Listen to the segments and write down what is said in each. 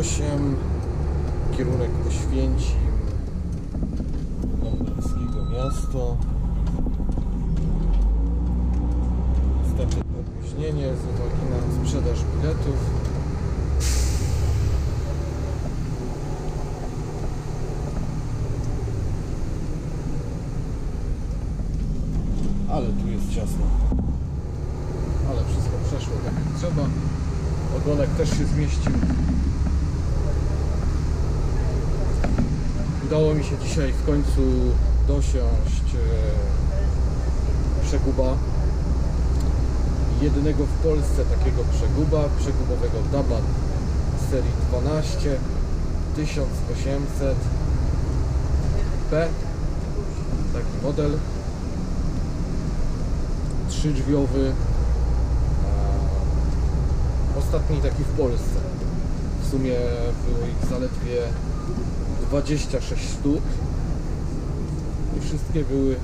28 kierunek Oświęcim Lądowskiego miasto niestety opóźnienie z uwagi na sprzedaż biletów. Ale tu jest ciasno. Ale wszystko przeszło tak jak trzeba. Ogonek też się zmieścił udało mi się dzisiaj w końcu dosiąść e, przeguba. Jedynego w Polsce takiego przeguba przegubowego Daban serii 12 1800 P taki model. Trzydrzwiowy a ostatni taki w Polsce. W sumie było ich zaledwie 26 sztuk i wszystkie były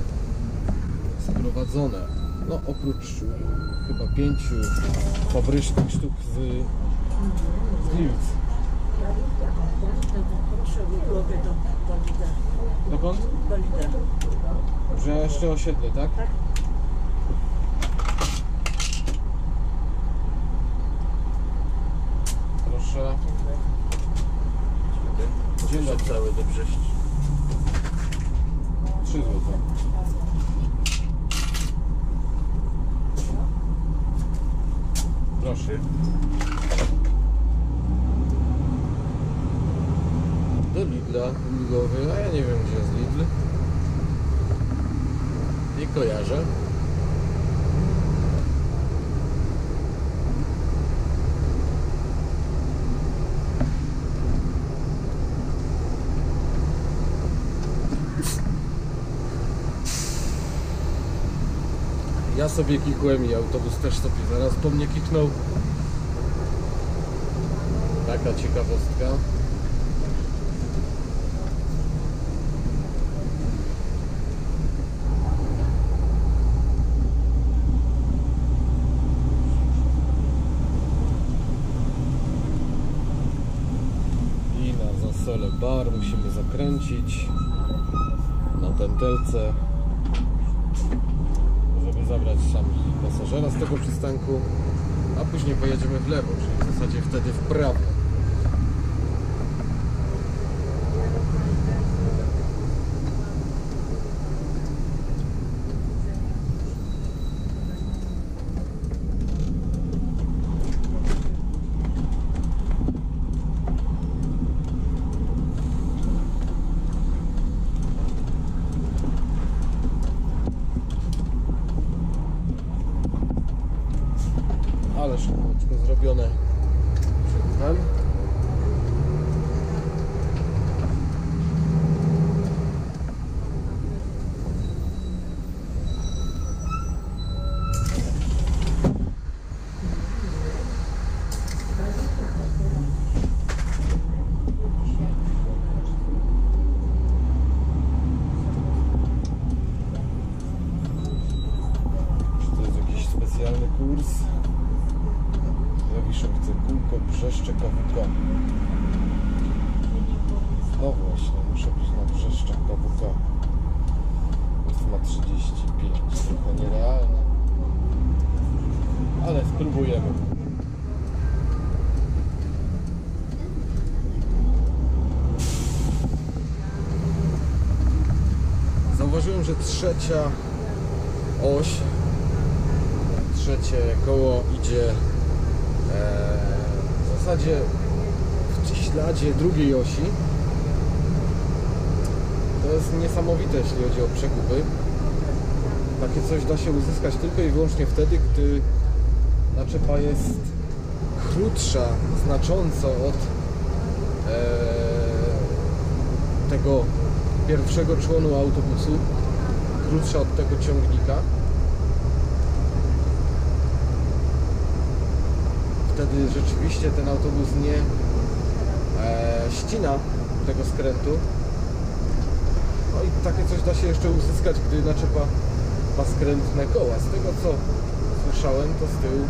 sprowadzone no oprócz chyba pięciu fabrycznych sztuk z, z Gliwic dokąd? Do lidera. że jeszcze osiedle, tak? Tak. proszę cały do Brześci. 3 złote. Proszę. Do Lidla Lidlowy, a ja nie wiem gdzie jest Lidl. Nie kojarzę Ja sobie kikłem i autobus też sobie zaraz po mnie kiknął. Taka ciekawostka. I na zasole bar musimy zakręcić na pętelce sam pasażera z tego przystanku, a później pojedziemy w lewo, czyli w zasadzie wtedy w prawo. Ale szybko zrobione przed Czy to jest jakiś specjalny kurs? Jawiszowice, Kółko, Brzeszcze, KWK. No właśnie, muszę być na Brzeszczach KWK. Ma 35, trochę nierealne. Ale spróbujemy. Zauważyłem, że trzecia oś trzecie koło idzie w zasadzie w śladzie drugiej osi. To jest niesamowite, jeśli chodzi o przekupy. Takie coś da się uzyskać tylko i wyłącznie wtedy, gdy naczepa jest krótsza znacząco od e, tego pierwszego członu autobusu, krótsza od tego ciągnika. Wtedy rzeczywiście ten autobus nie e, ścina tego skrętu. No i takie coś da się jeszcze uzyskać, gdy naczepa ma skrętne koła. Z tego co słyszałem, to z tyłu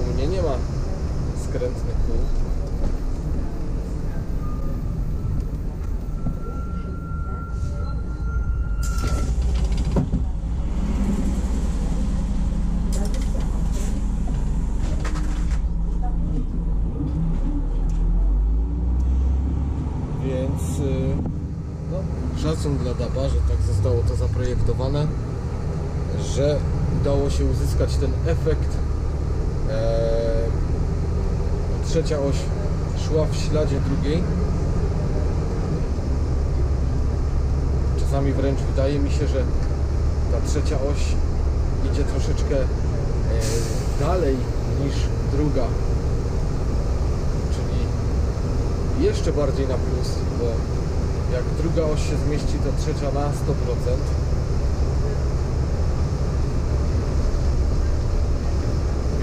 u mnie nie ma skrętnych kół. szacun dla Daba, że tak zostało to zaprojektowane, że udało się uzyskać ten efekt. Eee, trzecia oś szła w śladzie drugiej. Czasami wręcz wydaje mi się, że ta trzecia oś idzie troszeczkę e, dalej niż druga. Czyli jeszcze bardziej na plus, bo jak druga oś się zmieści, to trzecia na 100%.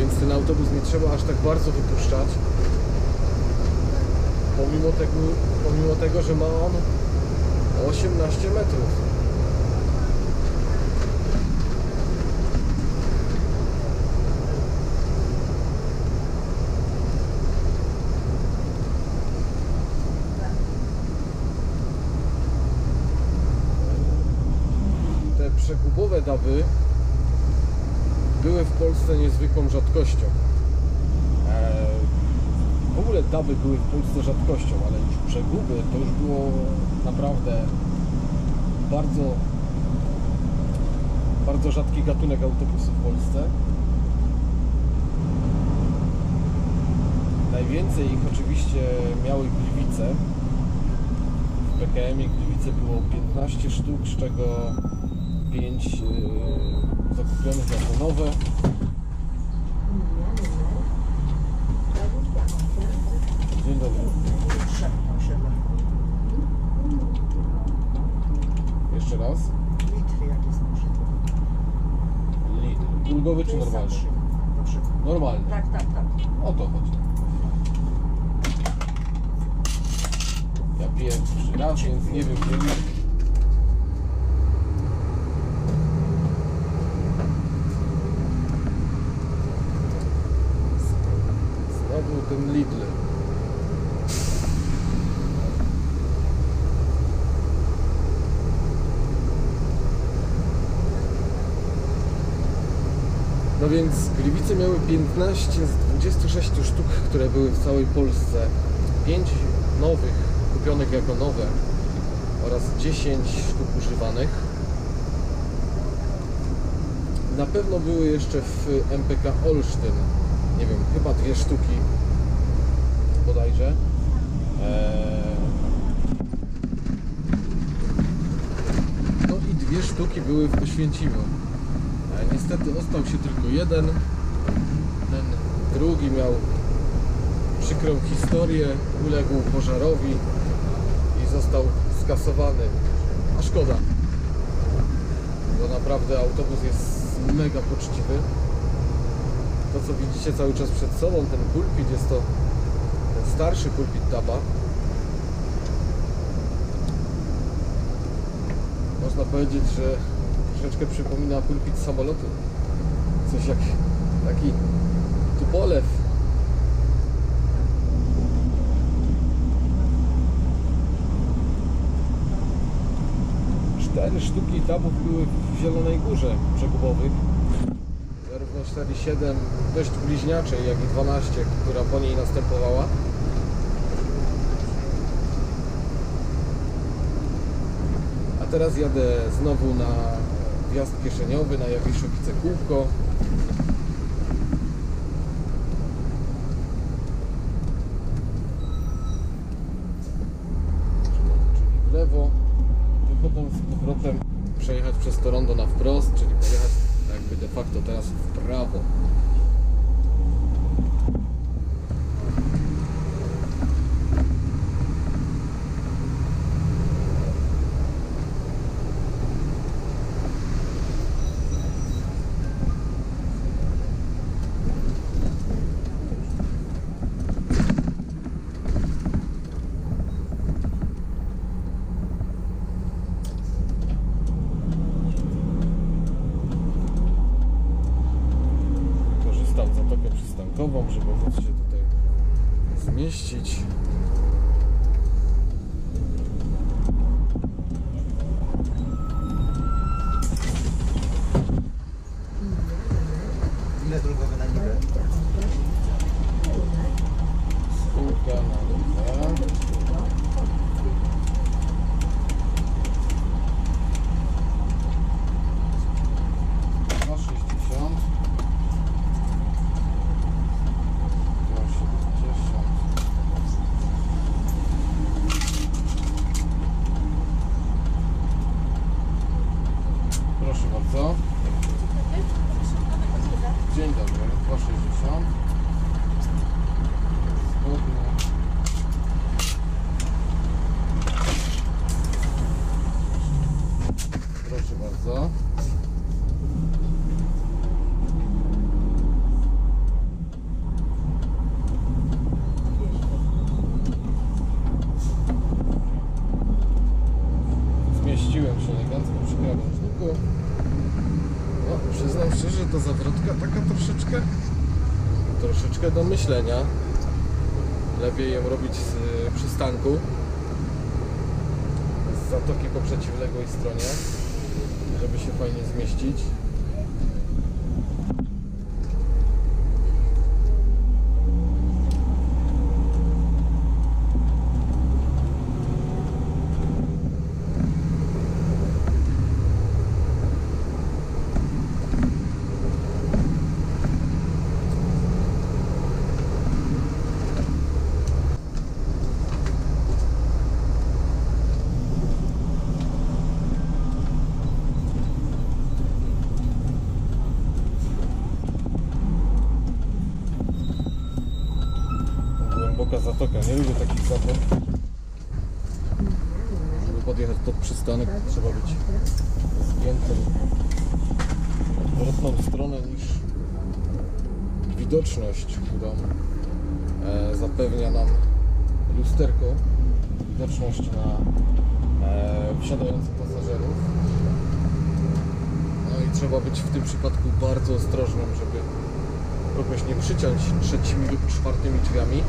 Więc ten autobus nie trzeba aż tak bardzo wypuszczać. Pomimo tego, pomimo tego że ma on 18 metrów. Te przekupowe daby były w Polsce niezwykłą rzadkością. Eee, w ogóle daby były w Polsce rzadkością, ale już przeguby to już było naprawdę bardzo bardzo rzadki gatunek autobusu w Polsce. Najwięcej ich oczywiście miały Gliwice. W PKM-ie Gliwice było 15 sztuk, z czego 5 yy, zakupionych jako nowe. Jeszcze raz. Litry jak jest proszę. Lidl. Ulgowy czy jest normalny? Normalny. Tak, tak, tak. O to chodzi. Ja piję trzy raz, więc nie wiem kiedy. Znowu ten Lidl. No więc Gliwice miały 15 z 26 sztuk, które były w całej Polsce. 5 nowych, kupionych jako nowe oraz 10 sztuk używanych. Na pewno były jeszcze w MPK Olsztyn, nie wiem, chyba dwie sztuki bodajże. Eee... No i dwie sztuki były w Oświęcimiu. Niestety ostał się tylko jeden. Ten drugi miał przykrą historię, uległ pożarowi i został skasowany. A szkoda, bo naprawdę autobus jest mega poczciwy. To co widzicie cały czas przed sobą, ten pulpit jest to ten starszy pulpit Daba. Można powiedzieć, że troszeczkę przypomina pulpit samolotu. Coś jak taki tupolew. Cztery sztuki dabów były w Zielonej Górze przegubowych. Zarówno 4.7 dość bliźniaczej, jak i 12, która po niej następowała. A teraz jadę znowu na wjazd kieszeniowy, na Jawiszowice Kółko. Czyli w lewo, by potem z powrotem przejechać przez to rondo na wprost, czyli pojechać jakby de facto teraz w prawo. Korzystam przystankową, żeby móc się tutaj zmieścić. Ile drogowe na niby? Spółka na dwa. ta zawrotka taka troszeczkę, troszeczkę do myślenia. Lepiej ją robić z y, przystanku, z zatoki po przeciwległej stronie, żeby się fajnie zmieścić. Zatoka, nie lubię takich zatok. Żeby podjechać pod przystanek trzeba być zgiętym w odwrotną stronę niż widoczność, którą e, zapewnia nam lusterko. Widoczność na e, wsiadających pasażerów. No i trzeba być w tym przypadku bardzo ostrożnym, żeby kogoś nie przyciąć trzecimi lub czwartymi drzwiami.